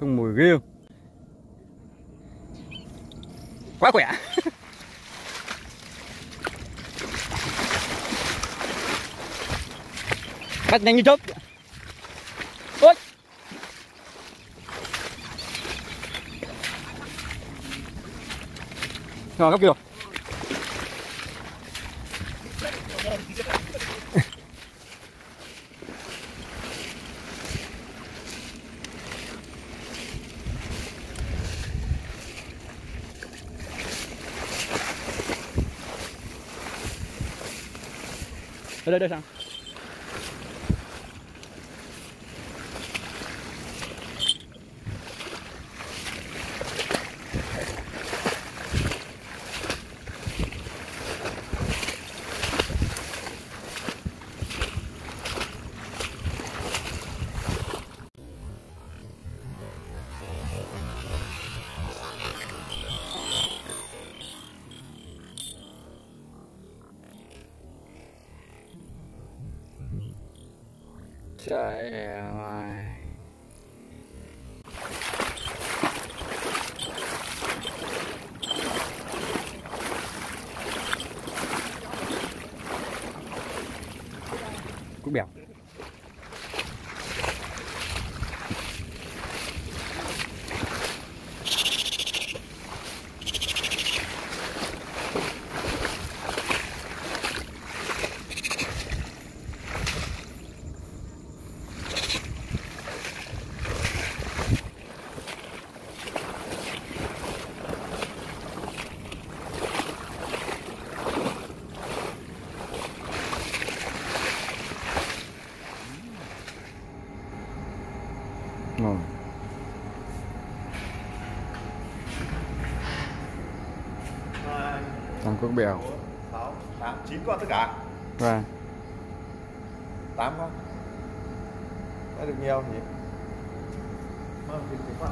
không mùi ghê quá khỏe. Bắt nhanh như chớp. Ôi. Rồi gấp kìa 来来来，上。Trời ơi. Bèo. Ngon thằng cút bèo. Sáu tám chín con tất cả. Và tám con. Đã được nhiều nhỉ? Vâng thì con